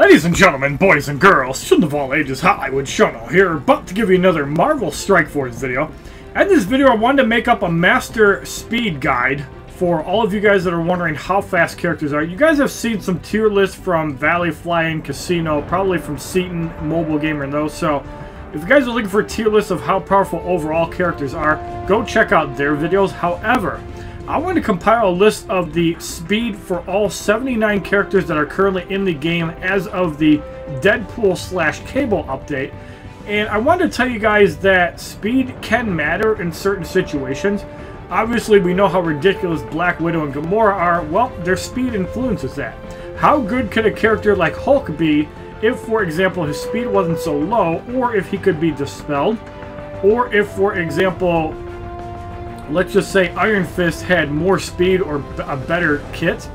Ladies and gentlemen, boys and girls, children of all ages, Hollywood Shono here, about to give you another Marvel Strike Force video. In this video, I wanted to make up a master speed guide for all of you guys that are wondering how fast characters are. You guys have seen some tier lists from Valley Flying Khasino, probably from Seatin, Mobile Gamer, and those, so if you guys are looking for a tier list of how powerful overall characters are, go check out their videos. However, I want to compile a list of the speed for all 79 characters that are currently in the game as of the Deadpool slash Cable update. And I want to tell you guys that speed can matter in certain situations. Obviously, we know how ridiculous Black Widow and Gamora are. Well, their speed influences that. How good could a character like Hulk be if, for example, his speed wasn't so low, or if he could be dispelled, or if, for example, let's just say Iron Fist had more speed or a better kit,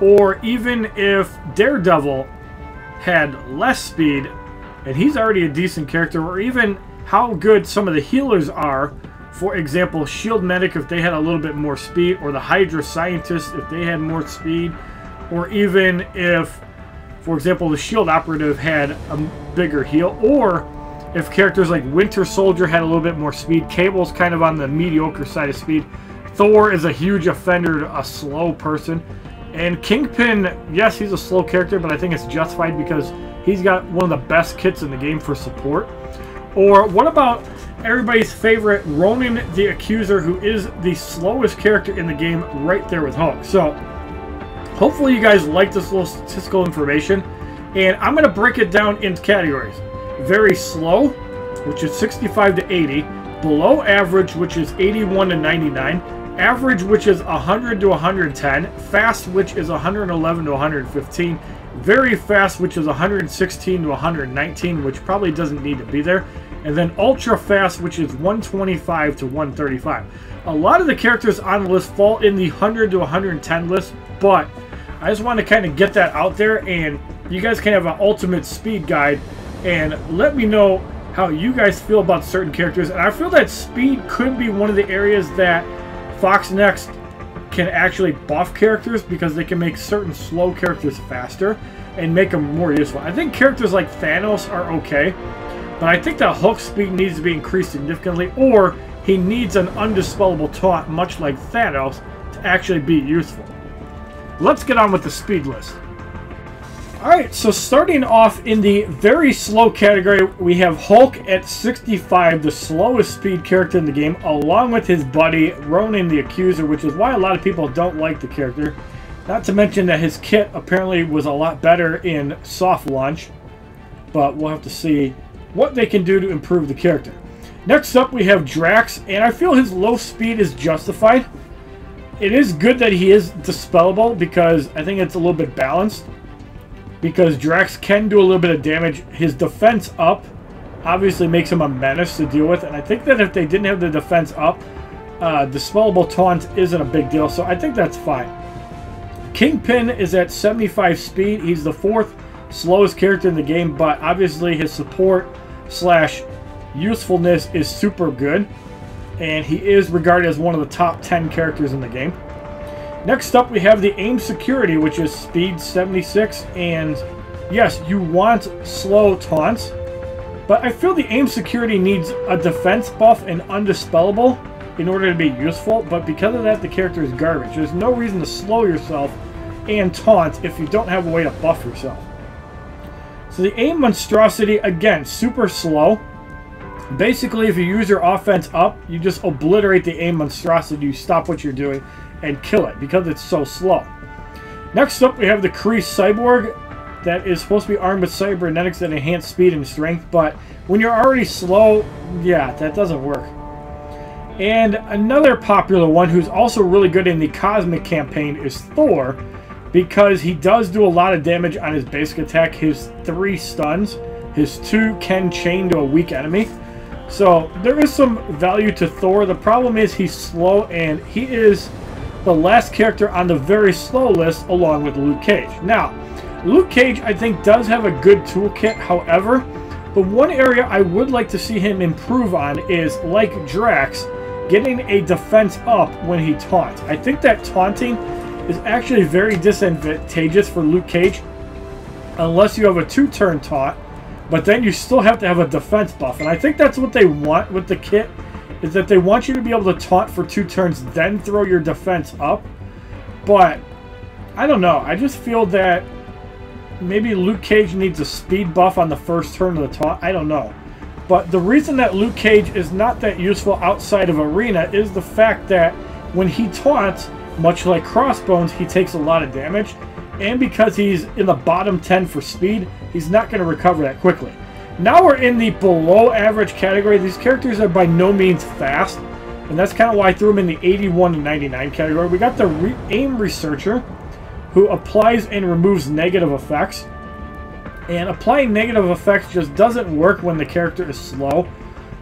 or even if Daredevil had less speed and he's already a decent character, or even how good some of the healers are. For example, Shield Medic if they had a little bit more speed, or the Hydra Scientist if they had more speed, or even if, for example, the Shield Operative had a bigger heal, or if characters like Winter Soldier had a little bit more speed, Cable's kind of on the mediocre side of speed. Thor is a huge offender, a slow person. And Kingpin, yes, he's a slow character, but I think it's justified because he's got one of the best kits in the game for support. Or what about everybody's favorite Ronan the Accuser, who is the slowest character in the game right there with Hulk. So, hopefully you guys like this little statistical information. And I'm going to break it down into categories very slow, which is 65 to 80, below average, which is 81 to 99, average, which is 100 to 110, fast, which is 111 to 115, very fast, which is 116 to 119, which probably doesn't need to be there, and then ultra fast, which is 125 to 135. A lot of the characters on the list fall in the 100 to 110 list, but I just want to kind of get that out there, and you guys can have an ultimate speed guide and let me know how you guys feel about certain characters. And I feel that speed could be one of the areas that FoxNext can actually buff characters because they can make certain slow characters faster and make them more useful. I think characters like Thanos are okay, but I think that Hulk speed needs to be increased significantly, or he needs an undispellable taunt, much like Thanos, to actually be useful. Let's get on with the speed list. Alright, so starting off in the very slow category, we have Hulk at 65, the slowest speed character in the game, along with his buddy, Ronan the Accuser, which is why a lot of people don't like the character. Not to mention that his kit apparently was a lot better in soft launch, but we'll have to see what they can do to improve the character. Next up, we have Drax, and I feel his low speed is justified. It is good that he is dispellable because I think it's a little bit balanced because Drax can do a little bit of damage. His defense up obviously makes him a menace to deal with, and I think that if they didn't have the defense up, uh, Dispellable Taunt isn't a big deal, so I think that's fine. Kingpin is at 75 speed. He's the fourth slowest character in the game, but obviously his support slash usefulness is super good, and he is regarded as one of the top 10 characters in the game. Next up, we have the aim security, which is speed 76. And yes, you want slow taunts, but I feel the aim security needs a defense buff and undispellable in order to be useful. But because of that, the character is garbage. There's no reason to slow yourself and taunt if you don't have a way to buff yourself. So the aim monstrosity, again, super slow. Basically, if you use your offense up, you just obliterate the aim monstrosity. You stop what you're doing and kill it because it's so slow. Next up, we have the Kree Cyborg that is supposed to be armed with cybernetics that enhance speed and strength, but when you're already slow, yeah, that doesn't work. And another popular one who's also really good in the Cosmic campaign is Thor, because he does do a lot of damage on his basic attack. His three stuns, his two can chain to a weak enemy. So there is some value to Thor. The problem is he's slow and he is the last character on the very slow list along with Luke Cage. Now, Luke Cage I think does have a good toolkit, however, the one area I would like to see him improve on is, like Drax, getting a defense up when he taunts. I think that taunting is actually very disadvantageous for Luke Cage unless you have a two-turn taunt, but then you still have to have a defense buff. And I think that's what they want with the kit, is that they want you to be able to taunt for two turns, then throw your defense up. But, I don't know. I just feel that maybe Luke Cage needs a speed buff on the first turn of the taunt. I don't know. But the reason that Luke Cage is not that useful outside of Arena is the fact that when he taunts, much like Crossbones, he takes a lot of damage. And because he's in the bottom 10 for speed, he's not going to recover that quickly. Now we're in the below average category. These characters are by no means fast. And that's kind of why I threw them in the 81 to 99 category. We got the re aim researcher, who applies and removes negative effects. And applying negative effects just doesn't work when the character is slow.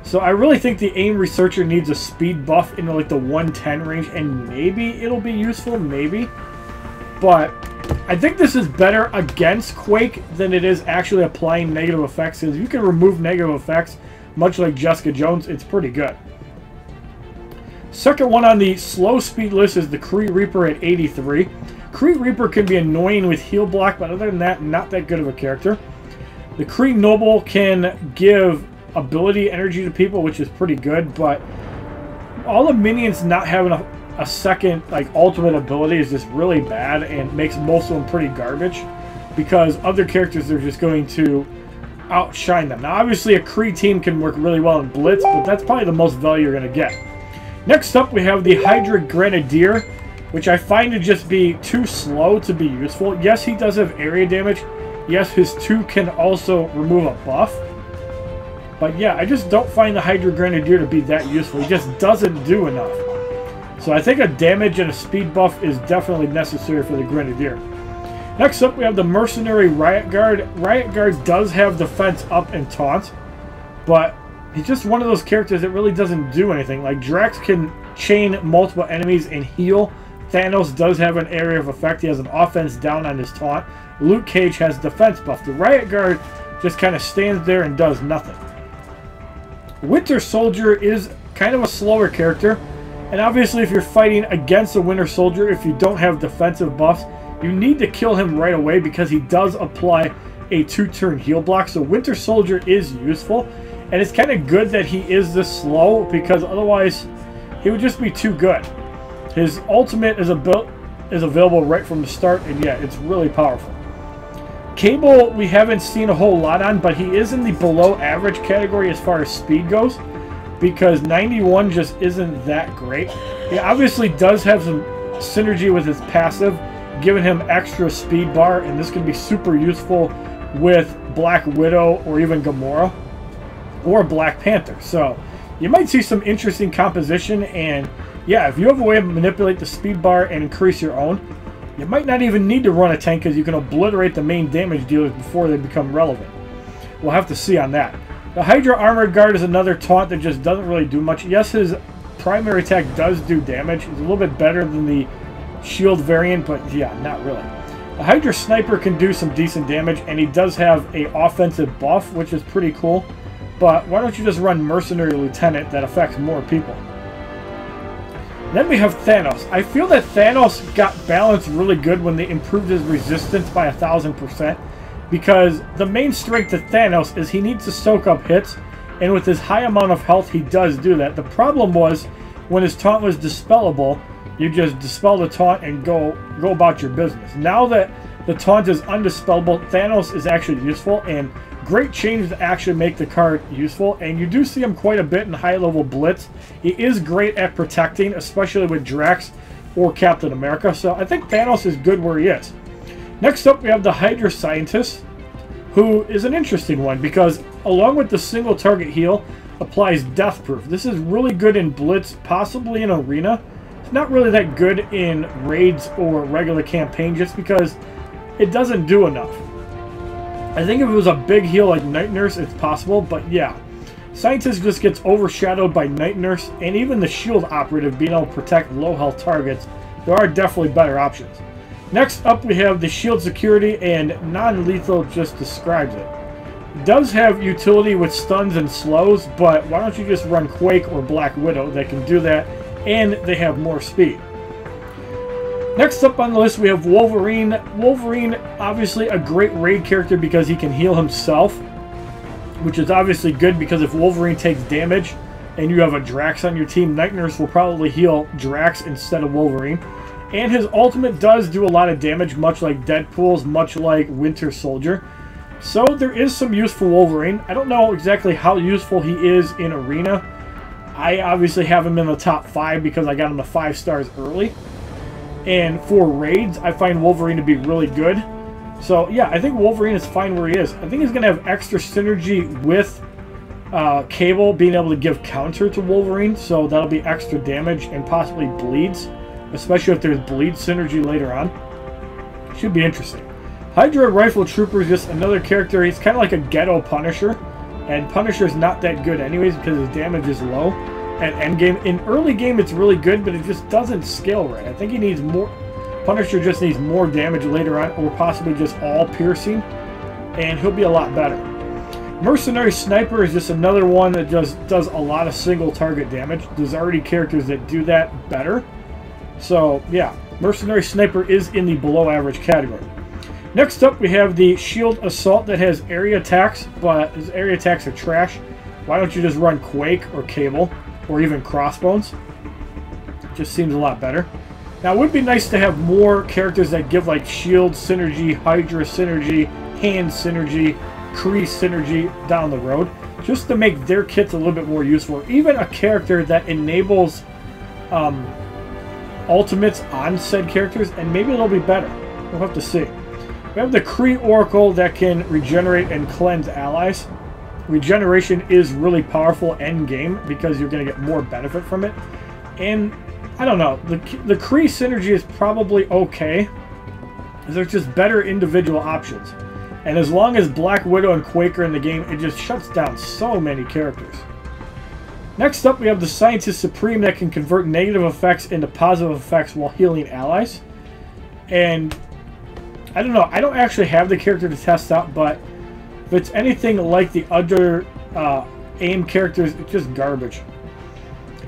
So I really think the aim researcher needs a speed buff into like the 110 range, and maybe it'll be useful, maybe. But I think this is better against Quake than it is actually applying negative effects, because you can remove negative effects, much like Jessica Jones, it's pretty good. Second one on the slow speed list is the Kree Reaper at 83. Kree Reaper can be annoying with heal block, but other than that, not that good of a character. The Kree Noble can give ability energy to people, which is pretty good, but all the minions not having a, a second like ultimate ability is just really bad and makes most of them pretty garbage because other characters are just going to outshine them. Now, obviously, a Kree team can work really well in Blitz, but that's probably the most value you're going to get. Next up, we have the Hydra Grenadier, which I find to just be too slow to be useful. Yes, he does have area damage. Yes, his 2 can also remove a buff. But yeah, I just don't find the Hydra Grenadier to be that useful. He just doesn't do enough. So I think a damage and a speed buff is definitely necessary for the Grenadier. Next up, we have the Mercenary Riot Guard. Riot Guard does have defense up and taunt, but he's just one of those characters that really doesn't do anything. Like, Drax can chain multiple enemies and heal. Thanos does have an area of effect. He has an offense down on his taunt. Luke Cage has defense buff. The Riot Guard just kind of stands there and does nothing. Winter Soldier is kind of a slower character. And obviously if you're fighting against a Winter Soldier, if you don't have defensive buffs, you need to kill him right away because he does apply a two-turn heal block. So Winter Soldier is useful. And it's kind of good that he is this slow because otherwise he would just be too good. His ultimate is, a is available right from the start. And yeah, it's really powerful. Cable, we haven't seen a whole lot on, but he is in the below average category as far as speed goes because 91 just isn't that great. He obviously does have some synergy with his passive, giving him extra speed bar, and this can be super useful with Black Widow or even Gamora or Black Panther. So you might see some interesting composition, and yeah, if you have a way to manipulate the speed bar and increase your own, you might not even need to run a tank because you can obliterate the main damage dealers before they become relevant. We'll have to see on that. The Hydra Armored Guard is another taunt that just doesn't really do much. Yes, his primary attack does do damage. It's a little bit better than the shield variant, but yeah, not really. The Hydra Sniper can do some decent damage, and he does have a offensive buff, which is pretty cool. But why don't you just run Mercenary Lieutenant that affects more people? Then we have Thanos. I feel that Thanos got balanced really good when they improved his resistance by a thousand percent. Because the main strength of Thanos is he needs to soak up hits. And with his high amount of health, he does do that. The problem was when his taunt was dispellable, you just dispel the taunt and go go about your business. Now that the taunt is undispellable, Thanos is actually useful and Great changes to actually make the card useful, and you do see him quite a bit in high-level Blitz. He is great at protecting, especially with Drax or Captain America, so I think Thanos is good where he is. Next up, we have the Hydra Scientist, who is an interesting one, because along with the single target heal, applies Death Proof. This is really good in Blitz, possibly in Arena. It's not really that good in raids or regular campaign, just because it doesn't do enough. I think if it was a big heal like Night Nurse, it's possible, but yeah. Scientist just gets overshadowed by Night Nurse, and even the Shield Operative being able to protect low health targets. There are definitely better options. Next up we have the Shield Security, and Non-Lethal just describes it. it. Does have utility with stuns and slows, but why don't you just run Quake or Black Widow that can do that, and they have more speed. Next up on the list, we have Wolverine. Wolverine, obviously a great raid character because he can heal himself, which is obviously good because if Wolverine takes damage and you have a Drax on your team, Night Nurse will probably heal Drax instead of Wolverine. And his ultimate does do a lot of damage, much like Deadpool's, much like Winter Soldier. So there is some useful Wolverine. I don't know exactly how useful he is in Arena. I obviously have him in the top 5 because I got him to 5 stars early. And for raids, I find Wolverine to be really good. So yeah, I think Wolverine is fine where he is. I think he's going to have extra synergy with uh, Cable being able to give counter to Wolverine. So that'll be extra damage and possibly bleeds. Especially if there's bleed synergy later on. Should be interesting. Hydra Rifle Trooper is just another character. He's kind of like a ghetto Punisher. And Punisher is not that good anyways because his damage is low at endgame. In early game, it's really good, but it just doesn't scale right. I think he needs more... Punisher just needs more damage later on, or possibly just all piercing, and he'll be a lot better. Mercenary Sniper is just another one that just does a lot of single target damage. There's already characters that do that better. So, yeah, Mercenary Sniper is in the below average category. Next up, we have the Shield Assault that has area attacks, but his area attacks are trash. Why don't you just run Quake or Cable? or even Crossbones. Just seems a lot better. Now, it would be nice to have more characters that give, like, Shield Synergy, Hydra Synergy, Hand Synergy, Kree Synergy down the road, just to make their kits a little bit more useful. Even a character that enables um, ultimates on said characters, and maybe it'll be better. We'll have to see. We have the Kree Oracle that can regenerate and cleanse allies. Regeneration is really powerful end game because you're going to get more benefit from it. And I don't know, the, the Kree synergy is probably okay. There's just better individual options. And as long as Black Widow and Quaker in the game, it just shuts down so many characters. Next up, we have the Scientist Supreme that can convert negative effects into positive effects while healing allies. And I don't know, I don't actually have the character to test out, but if it's anything like the other uh, AIM characters, it's just garbage.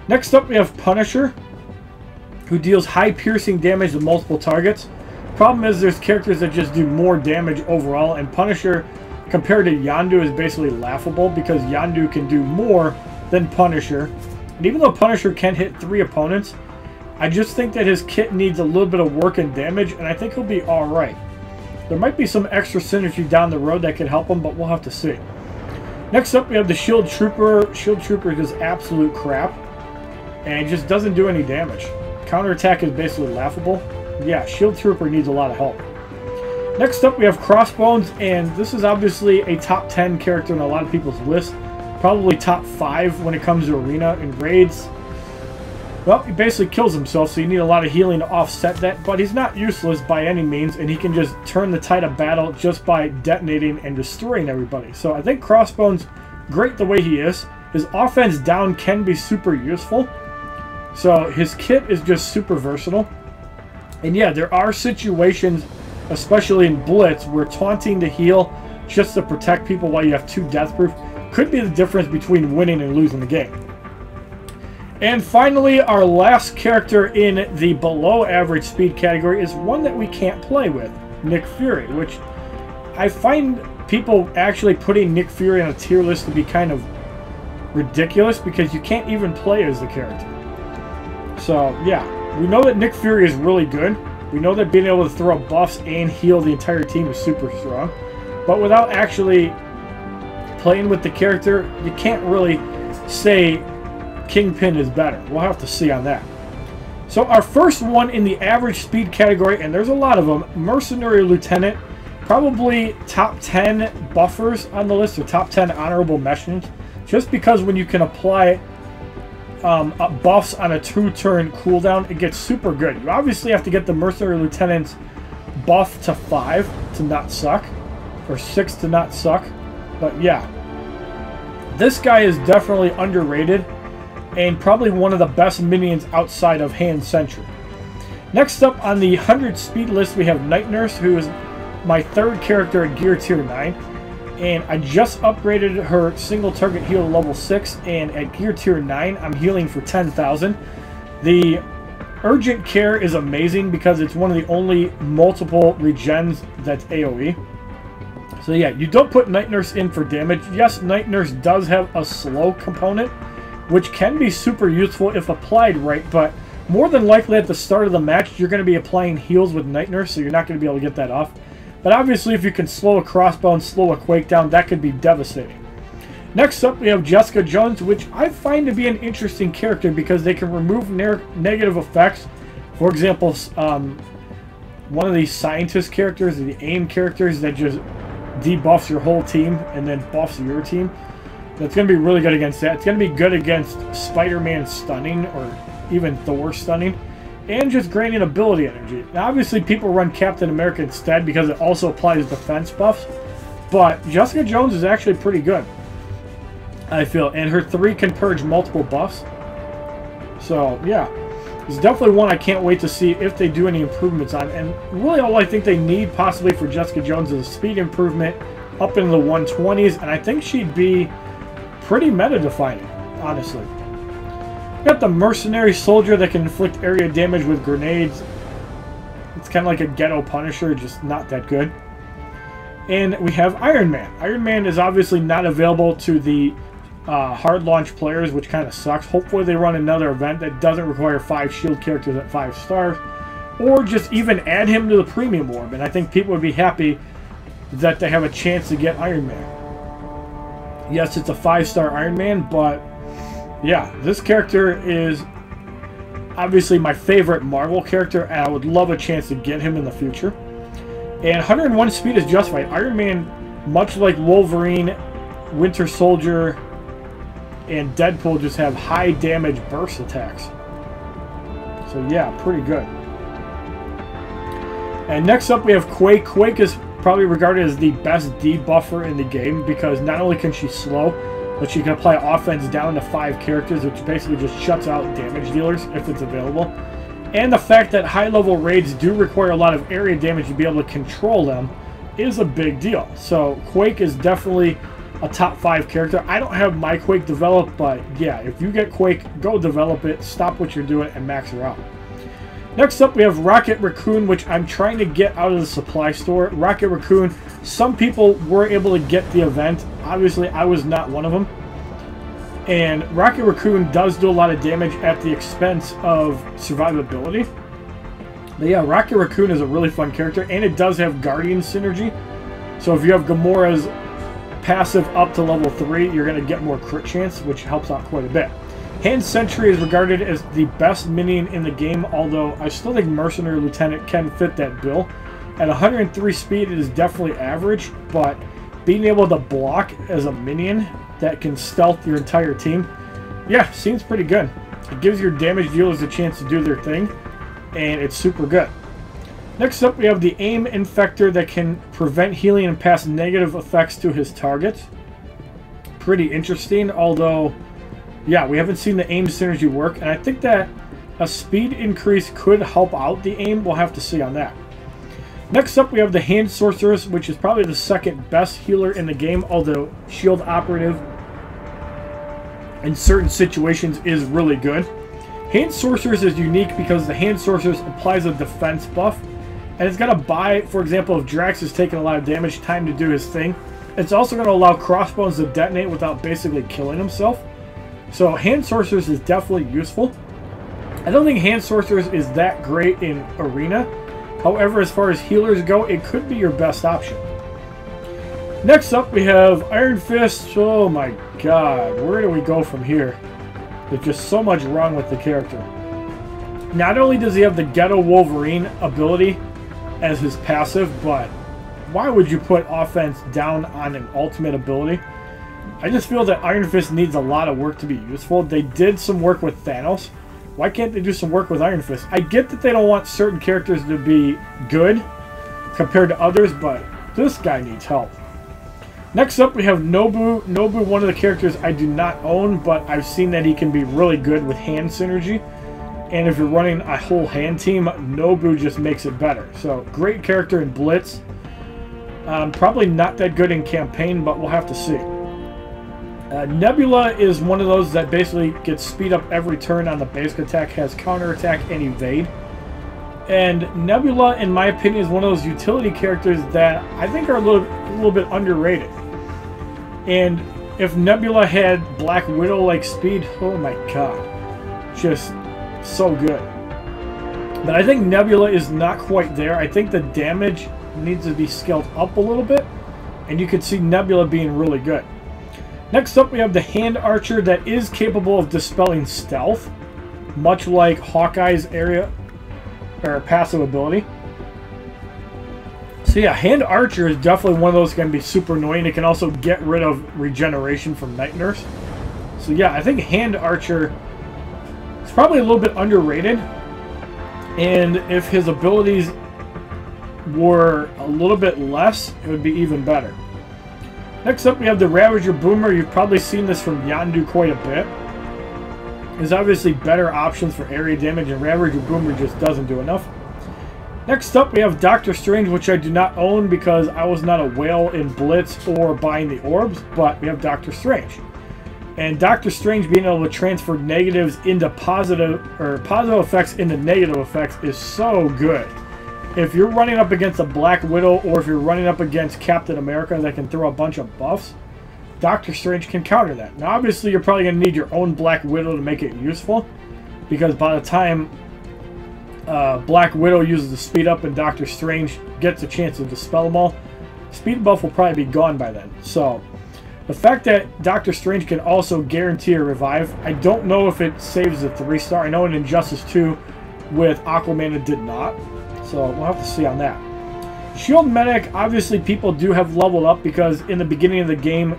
Next up, we have Punisher, who deals high piercing damage to multiple targets. Problem is, there's characters that just do more damage overall, and Punisher, compared to Yondu, is basically laughable because Yondu can do more than Punisher. And even though Punisher can hit three opponents, I just think that his kit needs a little bit of work and damage, and I think he'll be alright. There might be some extra synergy down the road that could help him, but we'll have to see. Next up, we have the Shield Trooper. Shield Trooper is absolute crap, and it just doesn't do any damage. Counterattack is basically laughable. Yeah, Shield Trooper needs a lot of help. Next up, we have Crossbones, and this is obviously a top 10 character in a lot of people's list. Probably top 5 when it comes to Arena and Raids. Well, he basically kills himself, so you need a lot of healing to offset that, but he's not useless by any means, and he can just turn the tide of battle just by detonating and destroying everybody. So I think Crossbones, great the way he is. His offense down can be super useful. So his kit is just super versatile. And yeah, there are situations, especially in Blitz, where taunting to heal just to protect people while you have two death proof could be the difference between winning and losing the game. And finally, our last character in the below average speed category is one that we can't play with, Nick Fury, which I find people actually putting Nick Fury on a tier list to be kind of ridiculous because you can't even play as the character. So, yeah, we know that Nick Fury is really good. We know that being able to throw buffs and heal the entire team is super strong. But without actually playing with the character, you can't really say Kingpin is better. We'll have to see on that. So our first one in the average speed category, and there's a lot of them, Mercenary Lieutenant, probably top 10 buffers on the list, or top 10 honorable mentions, just because when you can apply um, buffs on a two-turn cooldown, it gets super good. You obviously have to get the Mercenary Lieutenant's buff to 5 to not suck, or 6 to not suck, but yeah. This guy is definitely underrated and probably one of the best minions outside of Hand Sentry. Next up on the 100 speed list, we have Night Nurse, who is my third character at Gear Tier 9. And I just upgraded her single target heal to level 6, and at Gear Tier 9, I'm healing for 10,000. The Urgent Care is amazing because it's one of the only multiple regens that's AoE. So yeah, you don't put Night Nurse in for damage. Yes, Night Nurse does have a slow component, which can be super useful if applied right, but more than likely at the start of the match, you're going to be applying heals with Night Nurse, so you're not going to be able to get that off. But obviously, if you can slow a crossbow and slow a quake down, that could be devastating. Next up, we have Jessica Jones, which I find to be an interesting character because they can remove ne negative effects. For example, um, one of these scientist characters, the AIM characters that just debuffs your whole team and then buffs your team. That's going to be really good against that. It's going to be good against Spider-Man stunning or even Thor stunning and just granting ability energy. Now, obviously, people run Captain America instead because it also applies defense buffs, but Jessica Jones is actually pretty good, I feel, and her 3 can purge multiple buffs. So, yeah, it's definitely one I can't wait to see if they do any improvements on, and really all I think they need possibly for Jessica Jones is a speed improvement up in the 120s, and I think she'd be pretty meta-defining, honestly. Got the mercenary soldier that can inflict area damage with grenades. It's kind of like a ghetto punisher, just not that good. And we have Iron Man. Iron Man is obviously not available to the uh, hard launch players, which kind of sucks. Hopefully they run another event that doesn't require five shield characters at five stars. Or just even add him to the premium orb. And I think people would be happy that they have a chance to get Iron Man. Yes, it's a five-star Iron Man, but yeah, this character is obviously my favorite Marvel character, and I would love a chance to get him in the future. And 101 speed is justified. Iron Man, much like Wolverine, Winter Soldier, and Deadpool, just have high damage burst attacks. So yeah, pretty good. And next up we have Quake. Quake is probably regarded as the best debuffer in the game because not only can she slow, but she can apply offense down to five characters, which basically just shuts out damage dealers if it's available. And the fact that high-level raids do require a lot of area damage to be able to control them is a big deal. So Quake is definitely a top five character. I don't have my Quake developed, but yeah, if you get Quake, go develop it, stop what you're doing, and max her out. Next up, we have Rocket Raccoon, which I'm trying to get out of the supply store. Rocket Raccoon, some people were able to get the event. Obviously, I was not one of them. And Rocket Raccoon does do a lot of damage at the expense of survivability. But yeah, Rocket Raccoon is a really fun character, and it does have Guardian synergy. So if you have Gamora's passive up to level 3, you're going to get more crit chance, which helps out quite a bit. Hand Sentry is regarded as the best minion in the game, although I still think Mercenary Lieutenant can fit that bill. At 103 speed, it is definitely average, but being able to block as a minion that can stealth your entire team, yeah, seems pretty good. It gives your damage dealers a chance to do their thing, and it's super good. Next up, we have the AIM Infector that can prevent healing and pass negative effects to his target. Pretty interesting, although yeah, we haven't seen the aim synergy work, and I think that a speed increase could help out the aim. We'll have to see on that. Next up, we have the Hand Sorceress, which is probably the second best healer in the game, although Shield Operative in certain situations is really good. Hand Sorceress is unique because the Hand Sorceress applies a defense buff, and it's going to buy, for example, if Drax is taking a lot of damage, time to do his thing. It's also going to allow Crossbones to detonate without basically killing himself. So Hand Sorceress is definitely useful. I don't think Hand Sorceress is that great in Arena. However, as far as healers go, it could be your best option. Next up, we have Iron Fist. Oh my god, where do we go from here? There's just so much wrong with the character. Not only does he have the Ghetto Wolverine ability as his passive, but why would you put offense down on an ultimate ability? I just feel that Iron Fist needs a lot of work to be useful. They did some work with Thanos. Why can't they do some work with Iron Fist? I get that they don't want certain characters to be good compared to others, but this guy needs help. Next up, we have Nobu. Nobu, one of the characters I do not own, but I've seen that he can be really good with hand synergy. And if you're running a whole hand team, Nobu just makes it better. So, great character in Blitz. Um, probably not that good in campaign, but we'll have to see. Uh, Nebula is one of those that basically gets speed up every turn on the basic attack, has counter attack and evade. And Nebula, in my opinion, is one of those utility characters that I think are a little, a little bit underrated. And if Nebula had Black Widow-like speed, oh my god. Just so good. But I think Nebula is not quite there. I think the damage needs to be scaled up a little bit. And you can see Nebula being really good. Next up, we have the Hand Archer that is capable of dispelling stealth. Much like Hawkeye's area or passive ability. So yeah, Hand Archer is definitely one of those going to be super annoying. It can also get rid of regeneration from Night Nurse. So yeah, I think Hand Archer is probably a little bit underrated. And if his abilities were a little bit less, it would be even better. Next up, we have the Ravager Boomer. You've probably seen this from Yondu quite a bit. There's obviously better options for area damage, and Ravager Boomer just doesn't do enough. Next up, we have Doctor Strange, which I do not own because I was not a whale in Blitz or buying the orbs, but we have Doctor Strange. And Doctor Strange being able to transfer negatives into positive, or positive effects into negative effects is so good. If you're running up against a Black Widow, or if you're running up against Captain America that can throw a bunch of buffs, Doctor Strange can counter that. Now, obviously, you're probably going to need your own Black Widow to make it useful, because by the time uh, Black Widow uses the speed up and Doctor Strange gets a chance to dispel them all, speed buff will probably be gone by then. So, the fact that Doctor Strange can also guarantee a revive, I don't know if it saves the 3-star. I know in Injustice 2 with Aquaman it did not. So, we'll have to see on that. Shield Medic, obviously people do have leveled up because in the beginning of the game,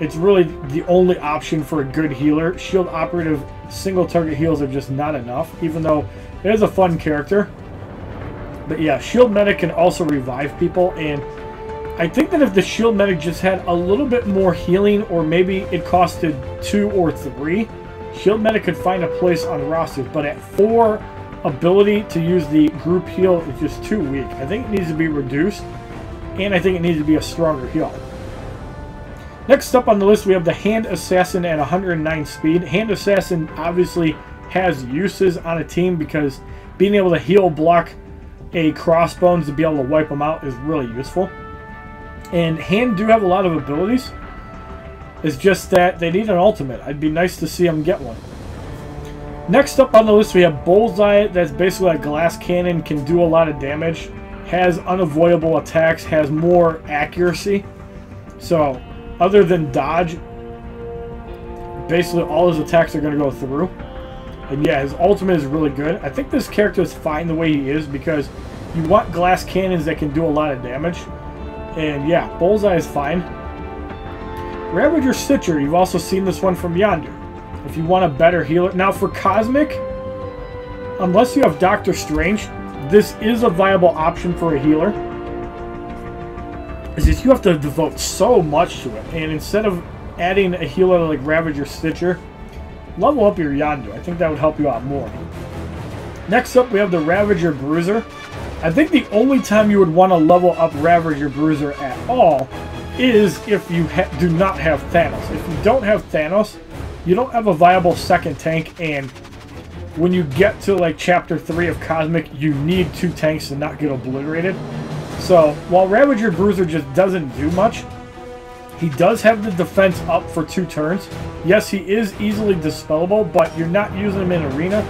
it's really the only option for a good healer. Shield Operative single target heals are just not enough, even though it is a fun character. But yeah, Shield Medic can also revive people, and I think that if the Shield Medic just had a little bit more healing, or maybe it costed two or three, Shield Medic could find a place on rosters. But at four, ability to use the group heal is just too weak. I think it needs to be reduced, and I think it needs to be a stronger heal. Next up on the list, we have the Hand Assassin at 109 speed. Hand Assassin obviously has uses on a team because being able to heal block a crossbones to be able to wipe them out is really useful. And Hand do have a lot of abilities. It's just that they need an ultimate. I'd be nice to see them get one. Next up on the list, we have Bullseye. That's basically a glass cannon, can do a lot of damage, has unavoidable attacks, has more accuracy. So, other than dodge, basically all his attacks are going to go through. And yeah, his ultimate is really good. I think this character is fine the way he is because you want glass cannons that can do a lot of damage. And yeah, Bullseye is fine. Ravager Stitcher, you've also seen this one from Yondu. If you want a better healer. Now for Cosmic, unless you have Doctor Strange, this is a viable option for a healer. Is that you have to devote so much to it. And instead of adding a healer like Ravager Stitcher, level up your Yondu. I think that would help you out more. Next up, we have the Ravager Bruiser. I think the only time you would want to level up Ravager Bruiser at all is if you do not have Thanos. If you don't have Thanos, you don't have a viable second tank, and when you get to like Chapter 3 of Cosmic, you need two tanks to not get obliterated. So, while Ravager Bruiser just doesn't do much, he does have the defense up for two turns. Yes, he is easily dispellable, but you're not using him in Arena,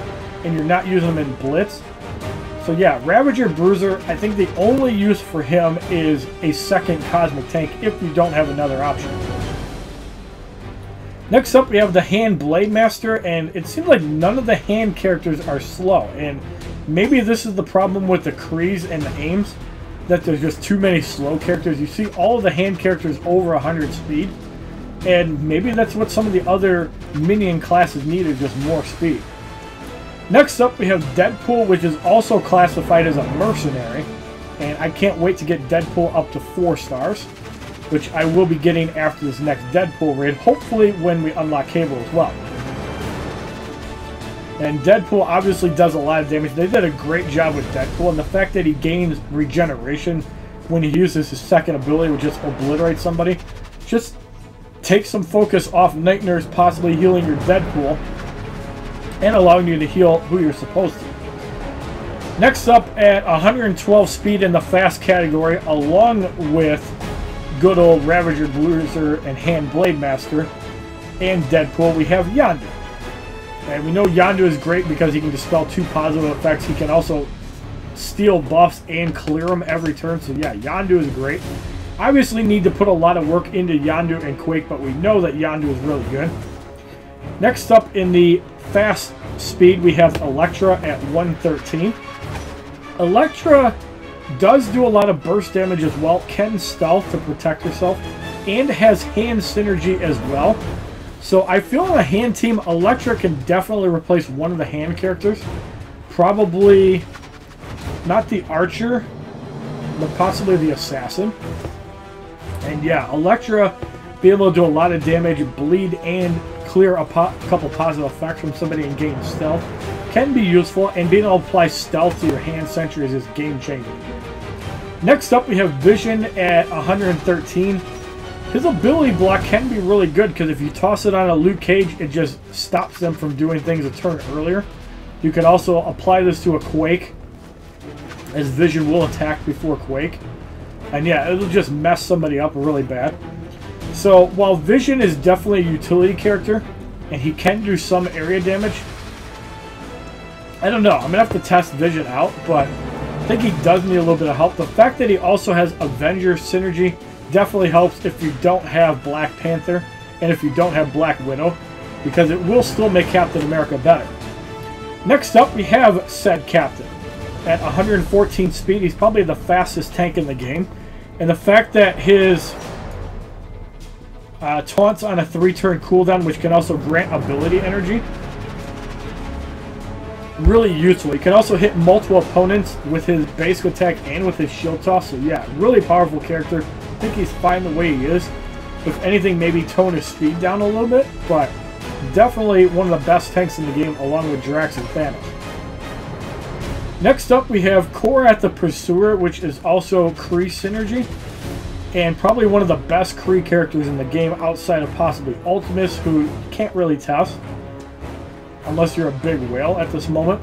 and you're not using him in Blitz. So yeah, Ravager Bruiser, I think the only use for him is a second Cosmic Tank if you don't have another option. Next up, we have the Hand Blade Master, and it seems like none of the hand characters are slow, and maybe this is the problem with the Krees and the Aims that there's just too many slow characters. You see all the hand characters over 100 speed, and maybe that's what some of the other minion classes need is just more speed. Next up, we have Deadpool, which is also classified as a mercenary, and I can't wait to get Deadpool up to 4 stars, which I will be getting after this next Deadpool raid, hopefully when we unlock Cable as well. And Deadpool obviously does a lot of damage. They did a great job with Deadpool, and the fact that he gains regeneration when he uses his second ability, which just obliterates somebody, just take some focus off Night Nurse possibly healing your Deadpool and allowing you to heal who you're supposed to. Next up at 112 speed in the fast category, along with good old Ravager Bruiser and Hand Blade Master and Deadpool, we have Yondu. And we know Yondu is great because he can dispel two positive effects. He can also steal buffs and clear them every turn. So yeah, Yondu is great. Obviously need to put a lot of work into Yondu and Quake, but we know that Yondu is really good. Next up in the fast speed, we have Elektra at 113. Elektra does do a lot of burst damage as well, can stealth to protect herself, and has hand synergy as well. So I feel on a hand team, Elektra can definitely replace one of the hand characters. Probably not the archer, but possibly the assassin. And yeah, Elektra be able to do a lot of damage, bleed, and clear a po couple positive effects from somebody and gain stealth can be useful, and being able to apply stealth to your hand sentries is game changing. Next up, we have Vision at 113. His ability block can be really good because if you toss it on a Luke Cage, it just stops them from doing things a turn earlier. You can also apply this to a Quake, as Vision will attack before Quake. And yeah, it'll just mess somebody up really bad. So while Vision is definitely a utility character, and he can do some area damage, I don't know. I'm going to have to test Vision out, but I think he does need a little bit of help. The fact that he also has Avenger synergy definitely helps if you don't have Black Panther and if you don't have Black Widow, because it will still make Captain America better. Next up, we have said Captain. At 114 speed, he's probably the fastest tank in the game. And the fact that his uh, taunts on a three-turn cooldown, which can also grant ability energy, really useful. He can also hit multiple opponents with his basic attack and with his shield toss. So yeah, really powerful character. I think he's fine the way he is. If anything, maybe tone his speed down a little bit, but definitely one of the best tanks in the game along with Drax and Thanos. Next up, we have Korath the Pursuer, which is also Kree synergy. And probably one of the best Kree characters in the game outside of possibly Ultimus, who can't really test unless you're a big whale at this moment.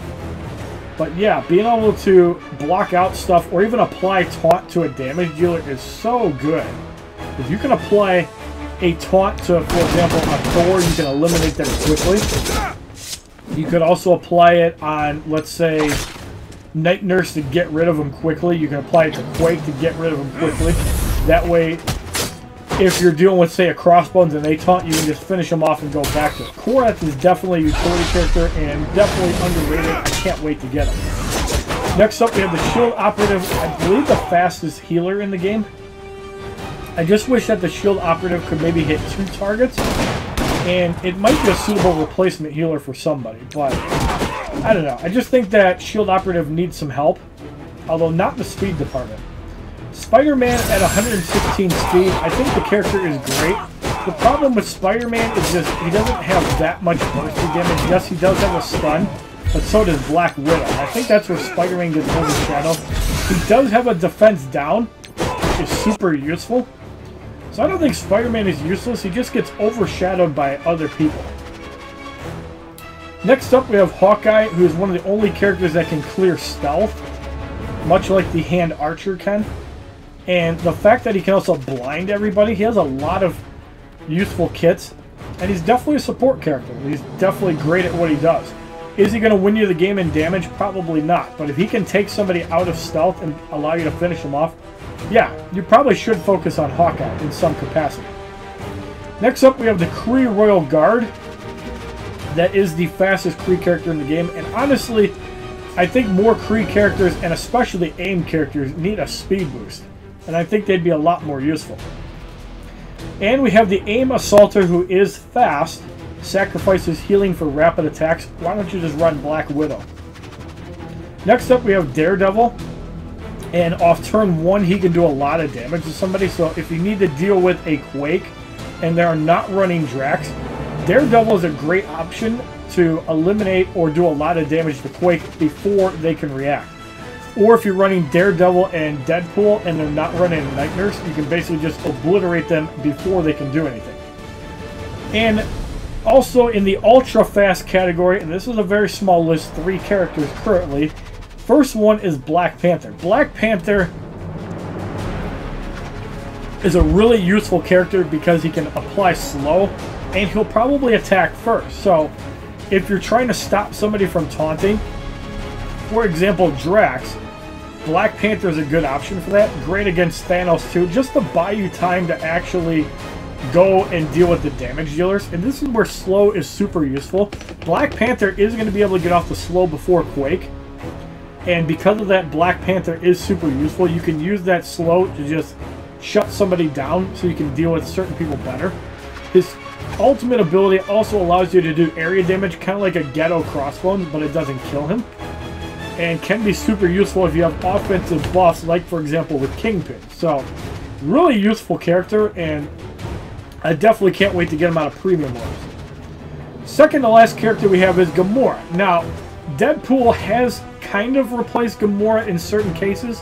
But yeah, being able to block out stuff or even apply taunt to a damage dealer is so good. If you can apply a taunt to, for example, a Thor, you can eliminate them quickly. You could also apply it on, let's say, Night Nurse to get rid of them quickly. You can apply it to Quake to get rid of them quickly. That way, if you're dealing with, say, a Crossbones and they taunt, you can just finish them off and go back to it. Korath is definitely a utility character and definitely underrated. I can't wait to get him. Next up, we have the Shield Operative, I believe the fastest healer in the game. I just wish that the Shield Operative could maybe hit two targets, and it might be a suitable replacement healer for somebody, but I don't know. I just think that Shield Operative needs some help, although not the speed department. Spider-Man at 116 speed, I think the character is great. The problem with Spider-Man is just he doesn't have that much bursting damage. Yes, he does have a stun, but so does Black Widow. I think that's where Spider-Man gets overshadowed. He does have a defense down, which is super useful. So I don't think Spider-Man is useless. He just gets overshadowed by other people. Next up, we have Hawkeye, who is one of the only characters that can clear stealth, much like the Hand Archer can. And the fact that he can also blind everybody, he has a lot of useful kits. And he's definitely a support character. He's definitely great at what he does. Is he going to win you the game in damage? Probably not. But if he can take somebody out of stealth and allow you to finish him off, yeah, you probably should focus on Hawkeye in some capacity. Next up, we have the Kree Royal Guard. That is the fastest Kree character in the game. And honestly, I think more Kree characters, and especially AIM characters, need a speed boost and I think they'd be a lot more useful. And we have the AIM Assaulter who is fast, sacrifices healing for rapid attacks. Why don't you just run Black Widow? Next up we have Daredevil, and off turn one he can do a lot of damage to somebody, so if you need to deal with a Quake and they are not running Drax, Daredevil is a great option to eliminate or do a lot of damage to Quake before they can react. Or if you're running Daredevil and Deadpool and they're not running Night Nurse, you can basically just obliterate them before they can do anything. And also in the ultra fast category, and this is a very small list, three characters currently. First one is Black Panther. Black Panther is a really useful character because he can apply slow and he'll probably attack first. So if you're trying to stop somebody from taunting, for example, Drax, Black Panther is a good option for that. Great against Thanos too, just to buy you time to actually go and deal with the damage dealers. And this is where slow is super useful. Black Panther is going to be able to get off the slow before Quake. And because of that, Black Panther is super useful. You can use that slow to just shut somebody down so you can deal with certain people better. His ultimate ability also allows you to do area damage, kind of like a Ghetto Crossbones, but it doesn't kill him. And can be super useful if you have offensive buffs, like for example with Kingpin. So, really useful character, and I definitely can't wait to get him out of Premium Wars. Second to last character we have is Gamora. Now, Deadpool has kind of replaced Gamora in certain cases,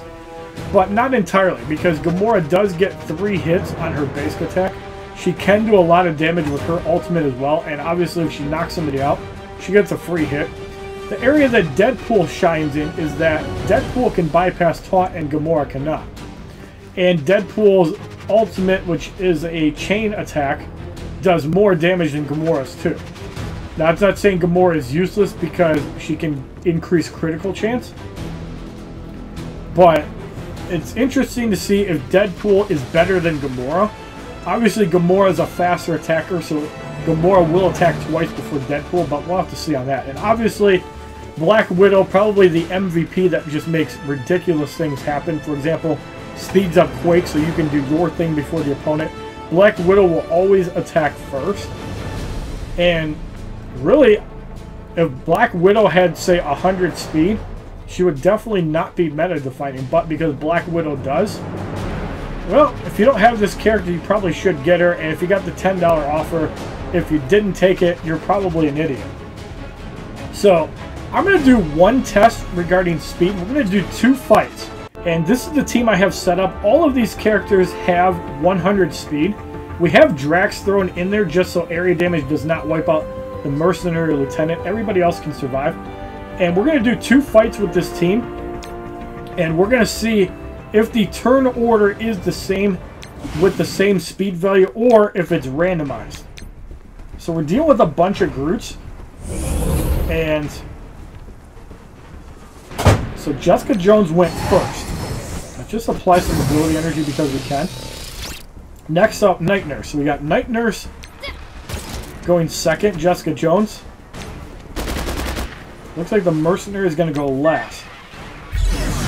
but not entirely, because Gamora does get three hits on her basic attack. She can do a lot of damage with her ultimate as well, and obviously if she knocks somebody out, she gets a free hit. The area that Deadpool shines in is that Deadpool can bypass taunt and Gamora cannot. And Deadpool's ultimate, which is a chain attack, does more damage than Gamora's too. Now, I'm not saying Gamora is useless because she can increase critical chance, but it's interesting to see if Deadpool is better than Gamora. Obviously, Gamora is a faster attacker, so Gamora will attack twice before Deadpool, but we'll have to see on that. And obviously, Black Widow, probably the MVP that just makes ridiculous things happen. For example, speeds up Quake so you can do your thing before the opponent. Black Widow will always attack first. And really, if Black Widow had, say, 100 speed, she would definitely not be meta defining, but because Black Widow does, well, if you don't have this character, you probably should get her, and if you got the $10 offer, if you didn't take it, you're probably an idiot. So, I'm going to do one test regarding speed. We're going to do two fights. And this is the team I have set up. All of these characters have 100 speed. We have Drax thrown in there just so area damage does not wipe out the Mercenary Lieutenant. Everybody else can survive. And we're going to do two fights with this team. And we're going to see if the turn order is the same with the same speed value or if it's randomized. So we're dealing with a bunch of Groots. And so Jessica Jones went first. Let's just apply some ability energy because we can. Next up, Night Nurse. So we got Night Nurse going second, Jessica Jones. Looks like the Mercenary is going to go last.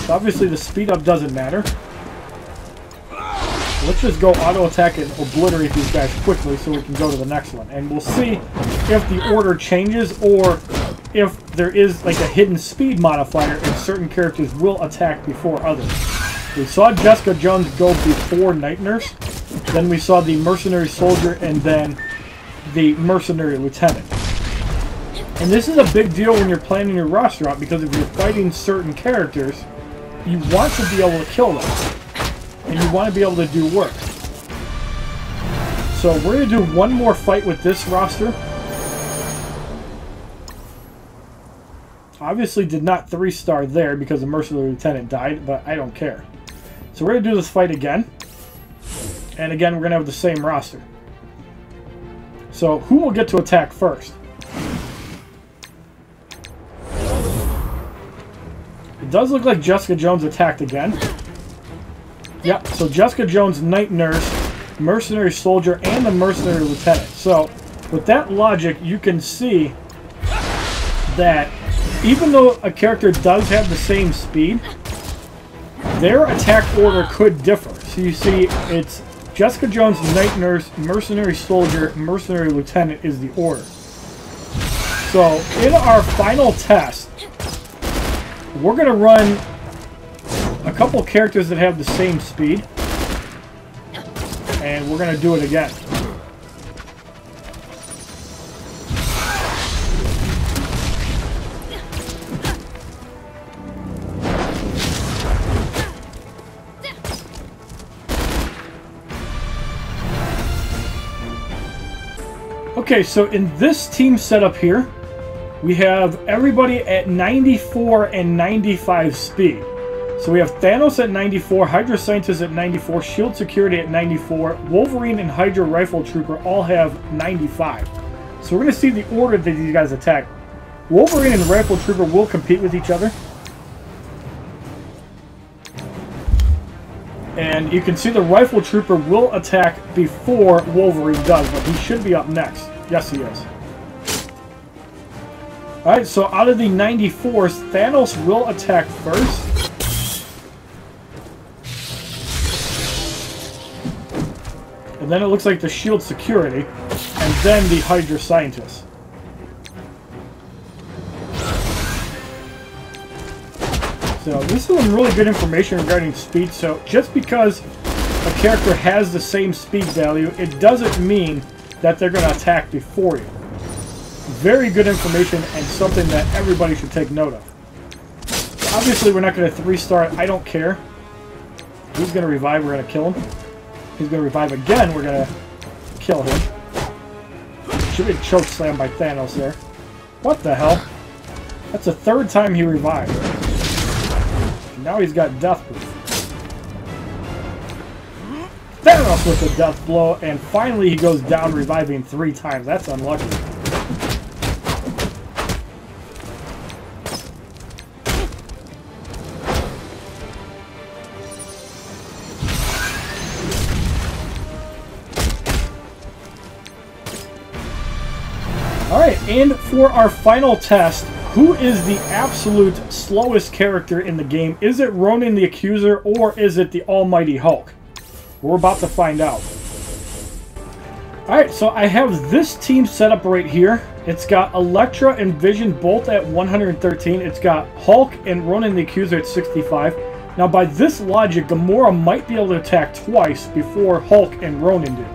So obviously the speed up doesn't matter. Let's just go auto attack and obliterate these guys quickly so we can go to the next one. And we'll see if the order changes or if there is like a hidden speed modifier and certain characters will attack before others. We saw Jessica Jones go before Night Nurse, then we saw the Mercenary Soldier, and then the Mercenary Lieutenant. And this is a big deal when you're planning your roster out because if you're fighting certain characters, you want to be able to kill them. And you want to be able to do work. So we're going to do one more fight with this roster. Obviously did not three-star there because the Mercenary Lieutenant died, but I don't care. So we're going to do this fight again. And again, we're going to have the same roster. So who will get to attack first? It does look like Jessica Jones attacked again. Yep, so Jessica Jones, Night Nurse, Mercenary Soldier, and the Mercenary Lieutenant. So, with that logic, you can see that even though a character does have the same speed, their attack order could differ. So you see, it's Jessica Jones, Night Nurse, Mercenary Soldier, Mercenary Lieutenant is the order. So, in our final test, we're going to run a couple characters that have the same speed. And we're going to do it again. Okay, so in this team setup here, we have everybody at 94 and 95 speed. So we have Thanos at 94, Hydra Scientist at 94, Shield Security at 94, Wolverine and Hydra Rifle Trooper all have 95. So we're going to see the order that these guys attack. Wolverine and Rifle Trooper will compete with each other. And you can see the Rifle Trooper will attack before Wolverine does, but he should be up next. Yes, he is. Alright, so out of the 94s, Thanos will attack first. And then it looks like the shield security, and then the Hydra scientist. So this is some really good information regarding speed. So just because a character has the same speed value, it doesn't mean that they're going to attack before you. Very good information and something that everybody should take note of. Obviously, we're not going to three-star it. I don't care. He's going to revive. We're going to kill him. He's going to revive again. We're going to kill him. Should be choke slam by Thanos there. What the hell? That's the third time he revived. Now he's got death proof. Thanos with the death blow, and finally he goes down reviving three times. That's unlucky. Alright, and for our final test, who is the absolute slowest character in the game? Is it Ronan the Accuser or is it the Almighty Hulk? We're about to find out. Alright, so I have this team set up right here. It's got Elektra and Vision both at 113. It's got Hulk and Ronan the Accuser at 65. Now by this logic, Gamora might be able to attack twice before Hulk and Ronan do.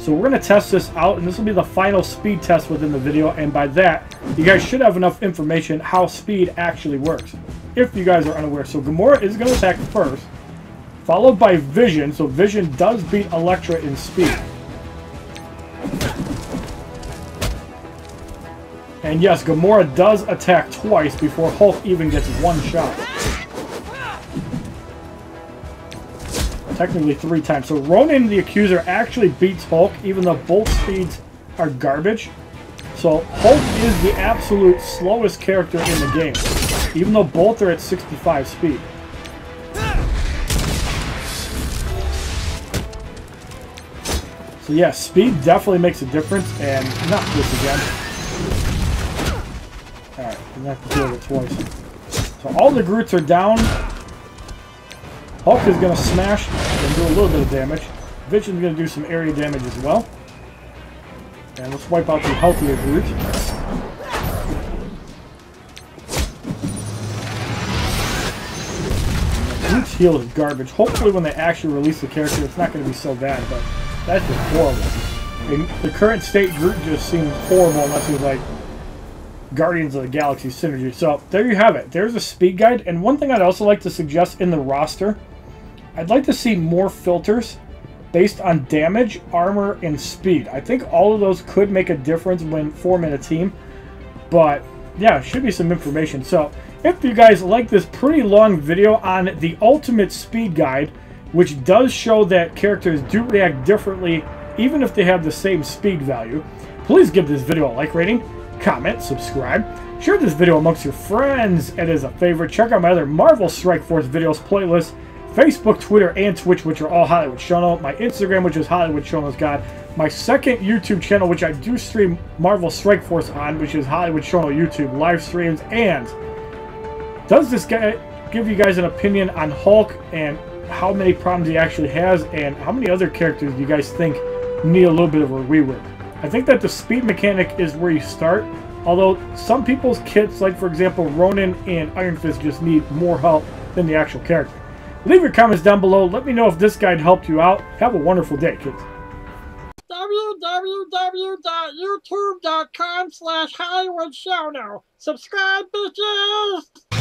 So we're going to test this out, and this will be the final speed test within the video, and by that, you guys should have enough information how speed actually works, if you guys are unaware. So Gamora is going to attack first, followed by Vision, so Vision does beat Elektra in speed. And yes, Gamora does attack twice before Hulk even gets one shot. technically three times. So Ronan the Accuser actually beats Hulk, even though both speeds are garbage. So Hulk is the absolute slowest character in the game, even though both are at 65 speed. So yeah, speed definitely makes a difference, and not this again. Alright, I'm gonna have to deal with it twice. So all the Groots are down. Hulk is gonna smash and do a little bit of damage. Vision's to do some area damage as well. And let's wipe out the healthier Groot. Groot's heal is garbage. Hopefully when they actually release the character, it's not going to be so bad, but that's just horrible. In the current state, Groot just seems horrible unless he's like Guardians of the Galaxy Synergy. So there you have it. There's a speed guide. And one thing I'd also like to suggest in the roster I'd like to see more filters based on damage, armor, and speed. I think all of those could make a difference when forming a team. But yeah, should be some information. So if you guys like this pretty long video on the ultimate speed guide, which does show that characters do react differently even if they have the same speed value, please give this video a like rating, comment, subscribe, share this video amongst your friends, and as a favorite, check out my other Marvel Strike Force videos playlist Facebook, Twitter, and Twitch, which are all Hollywood Shono. My Instagram, which is Hollywood Shono's God. My second YouTube channel, which I do stream Marvel Strike Force on, which is Hollywood Shono YouTube live streams. And does this guy give you guys an opinion on Hulk and how many problems he actually has, and how many other characters do you guys think need a little bit of a rework? I think that the speed mechanic is where you start. Although some people's kits, like for example Ronan and Iron Fist, just need more help than the actual character. Leave your comments down below. Let me know if this guide helped you out. Have a wonderful day, kids. www.youtube.com slash Hollywood Subscribe, bitches!